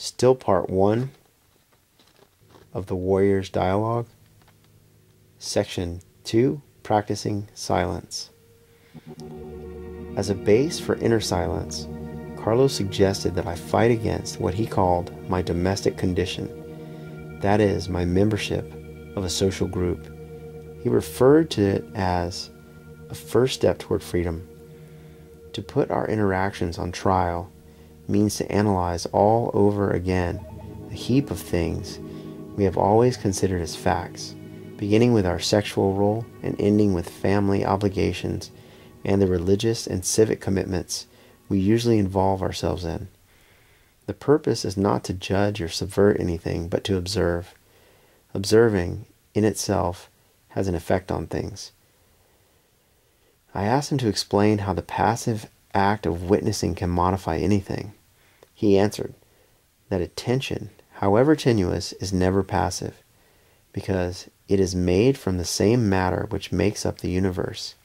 Still part one of the Warrior's Dialogue, section two Practicing Silence. As a base for inner silence, Carlos suggested that I fight against what he called my domestic condition, that is, my membership of a social group. He referred to it as a first step toward freedom. To put our interactions on trial means to analyze all over again a heap of things we have always considered as facts, beginning with our sexual role and ending with family obligations and the religious and civic commitments we usually involve ourselves in. The purpose is not to judge or subvert anything, but to observe. Observing, in itself, has an effect on things. I asked him to explain how the passive act of witnessing can modify anything. He answered that attention, however tenuous, is never passive, because it is made from the same matter which makes up the universe.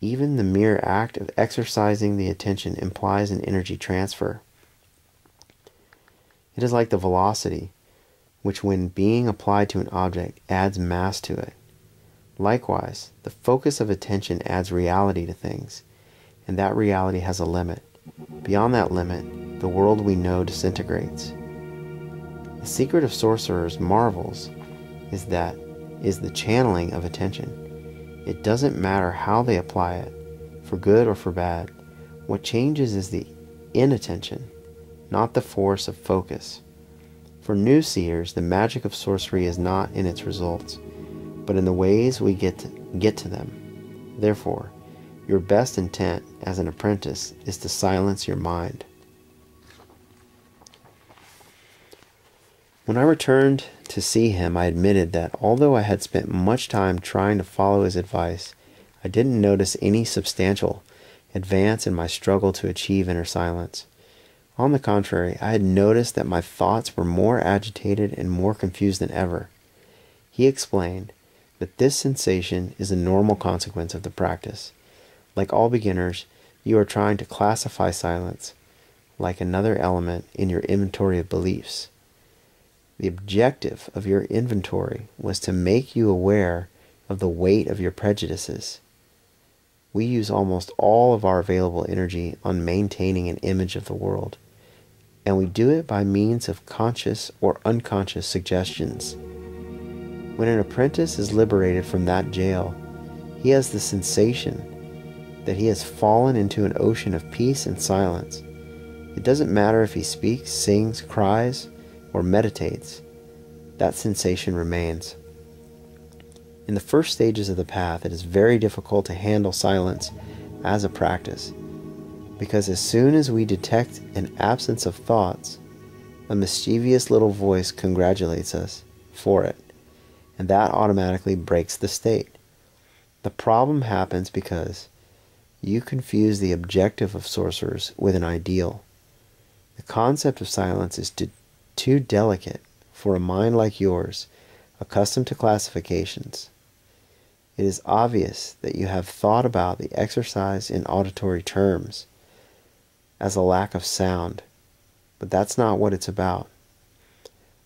Even the mere act of exercising the attention implies an energy transfer. It is like the velocity, which, when being applied to an object, adds mass to it. Likewise, the focus of attention adds reality to things, and that reality has a limit. Beyond that limit, the world we know disintegrates. The secret of sorcerers' marvels is that is the channeling of attention. It doesn't matter how they apply it, for good or for bad. What changes is the inattention, not the force of focus. For new seers, the magic of sorcery is not in its results, but in the ways we get to, get to them. Therefore, your best intent as an apprentice is to silence your mind. When I returned to see him, I admitted that although I had spent much time trying to follow his advice, I didn't notice any substantial advance in my struggle to achieve inner silence. On the contrary, I had noticed that my thoughts were more agitated and more confused than ever. He explained that this sensation is a normal consequence of the practice. Like all beginners, you are trying to classify silence like another element in your inventory of beliefs. The objective of your inventory was to make you aware of the weight of your prejudices. We use almost all of our available energy on maintaining an image of the world, and we do it by means of conscious or unconscious suggestions. When an apprentice is liberated from that jail, he has the sensation that he has fallen into an ocean of peace and silence. It doesn't matter if he speaks, sings, cries, or meditates, that sensation remains. In the first stages of the path, it is very difficult to handle silence as a practice because as soon as we detect an absence of thoughts, a mischievous little voice congratulates us for it, and that automatically breaks the state. The problem happens because you confuse the objective of sorcerers with an ideal. The concept of silence is to too delicate for a mind like yours, accustomed to classifications. It is obvious that you have thought about the exercise in auditory terms as a lack of sound, but that's not what it's about.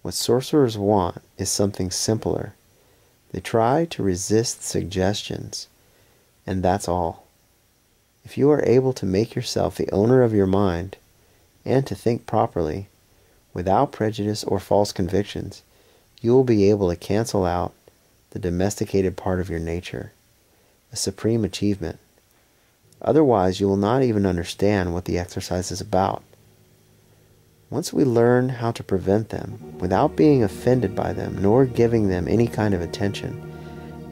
What sorcerers want is something simpler. They try to resist suggestions, and that's all. If you are able to make yourself the owner of your mind and to think properly, without prejudice or false convictions, you will be able to cancel out the domesticated part of your nature, a supreme achievement. Otherwise, you will not even understand what the exercise is about. Once we learn how to prevent them, without being offended by them nor giving them any kind of attention,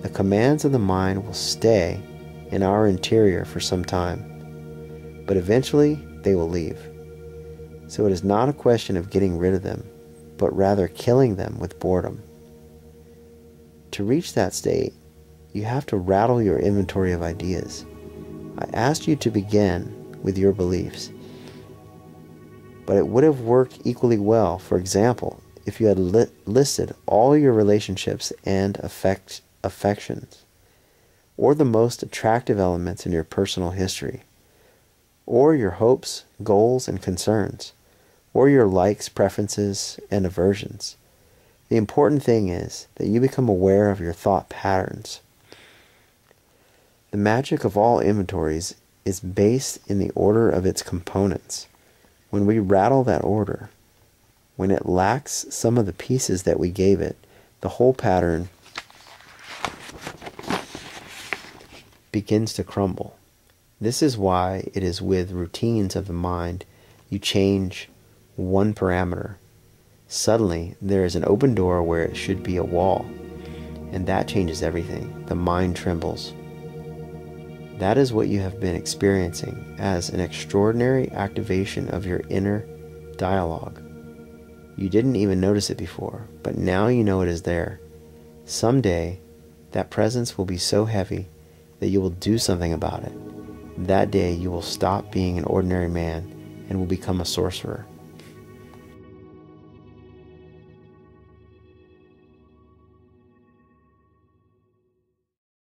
the commands of the mind will stay in our interior for some time. But eventually, they will leave. So it is not a question of getting rid of them, but rather killing them with boredom. To reach that state, you have to rattle your inventory of ideas. I asked you to begin with your beliefs, but it would have worked equally well, for example, if you had li- listed all your relationships and affect- affections, or the most attractive elements in your personal history or your hopes, goals, and concerns, or your likes, preferences, and aversions. The important thing is that you become aware of your thought patterns. The magic of all inventories is based in the order of its components. When we rattle that order, when it lacks some of the pieces that we gave it, the whole pattern begins to crumble. This is why it is with routines of the mind you change one parameter. Suddenly, there is an open door where it should be a wall, and that changes everything. The mind trembles. That is what you have been experiencing as an extraordinary activation of your inner dialogue. You didn't even notice it before, but now you know it is there. Someday, that presence will be so heavy that you will do something about it. That day, you will stop being an ordinary man and will become a sorcerer.